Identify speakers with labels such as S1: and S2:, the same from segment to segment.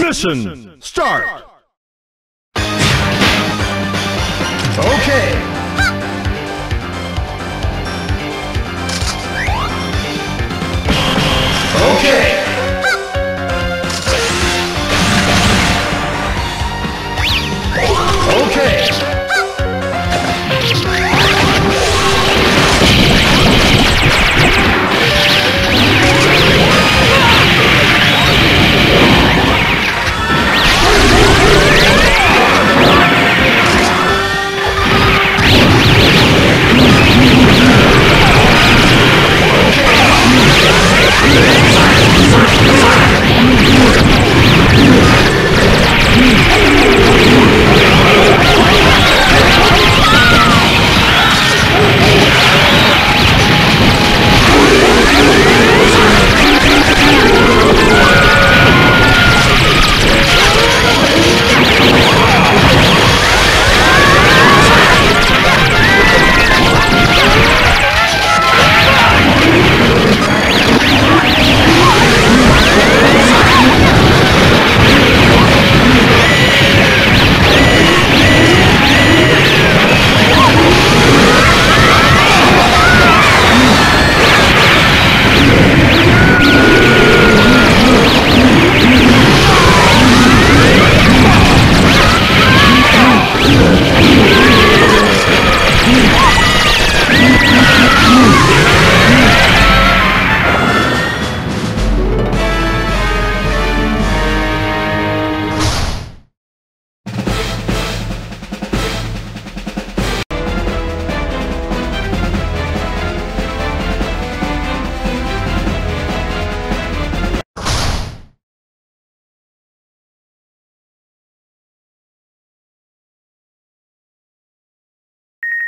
S1: Mission start!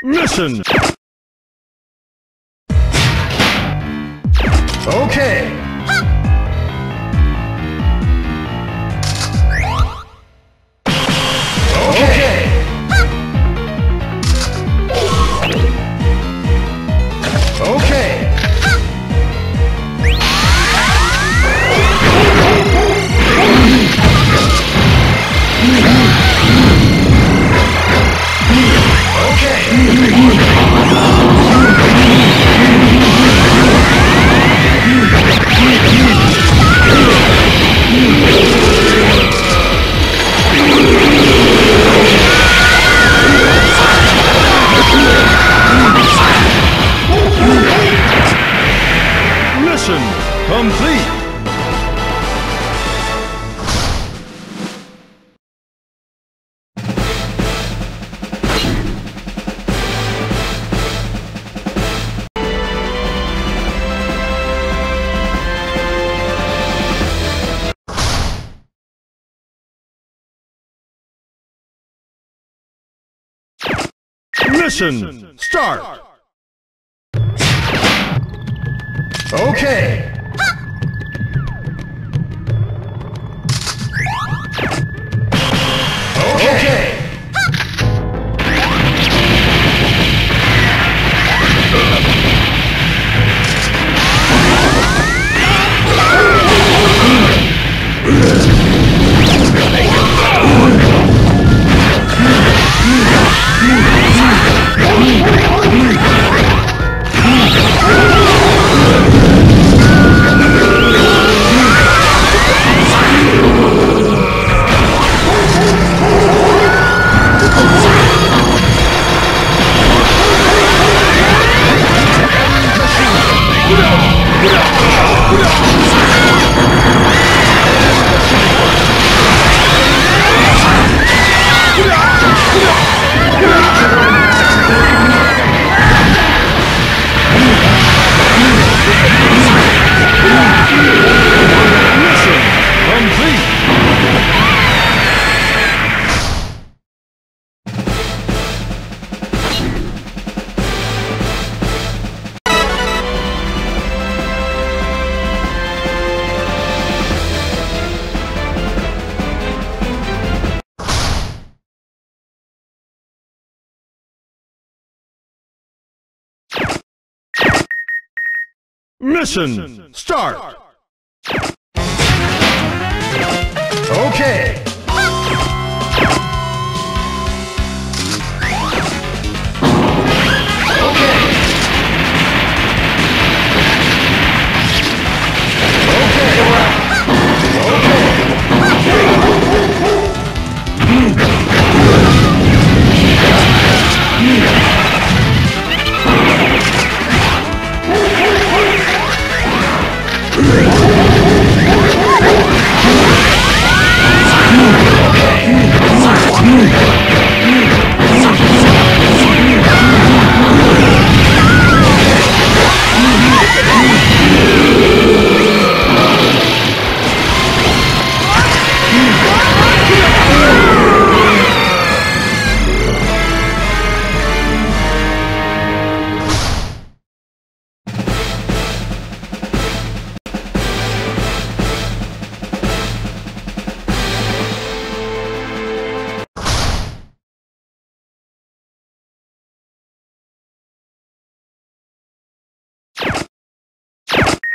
S1: Mission complete! Mission start!
S2: Okay. Okay.
S1: Mission start!
S2: Okay. Mm.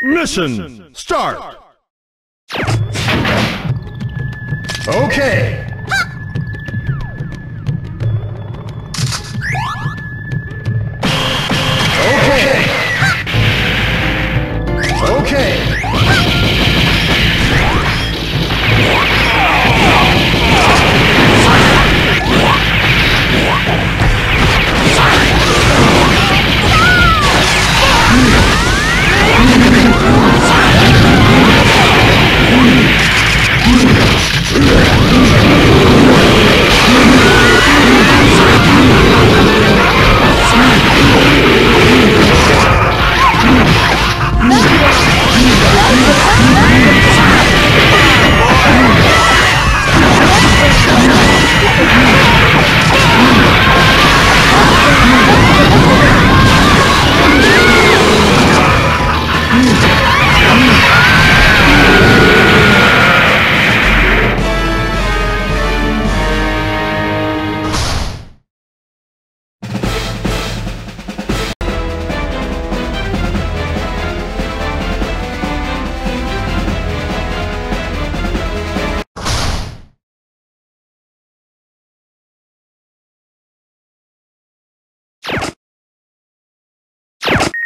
S1: Mission start.
S2: Okay.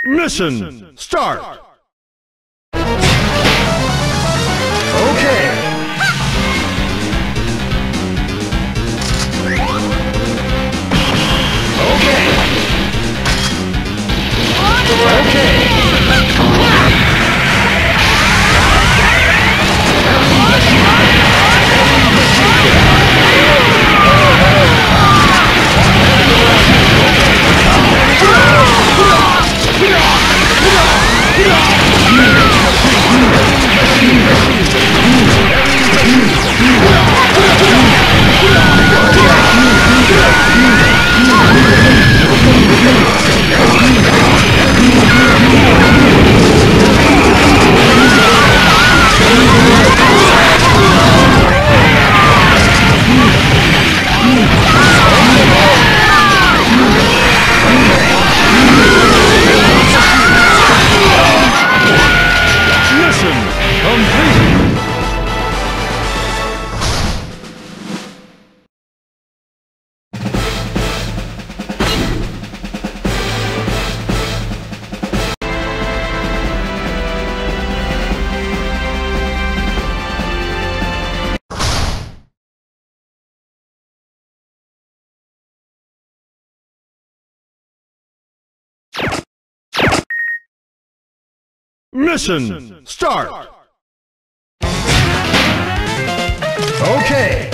S1: Mission start. Mission start.
S2: Okay.